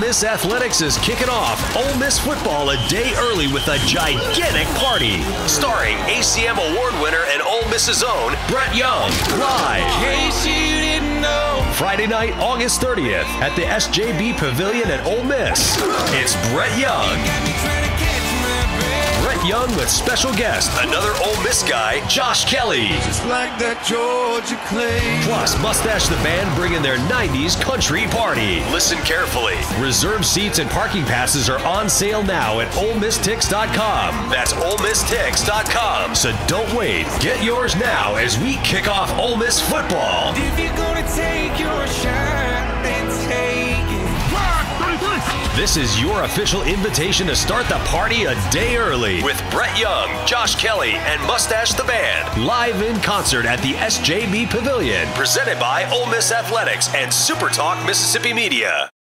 Miss Athletics is kicking off Ole Miss football a day early with a gigantic party. Starring ACM award winner and Ole Miss's own Brett Young. Live. Friday night, August 30th at the SJB Pavilion at Ole Miss. It's Brett Young. Brett Young with special guest, another Ole Miss guy, Josh Kelley. Just like that Georgia clay. Plus, Mustache the Band bringing their 90s country party. Listen carefully. Reserved seats and parking passes are on sale now at OleMissTix.com. That's OleMissTix.com. So don't wait. Get yours now as we kick off Ole Miss football. This is your official invitation to start the party a day early with Brett Young, Josh Kelley, and Mustache the Band. Live in concert at the SJB Pavilion. Presented by Ole Miss Athletics and SuperTalk Mississippi Media.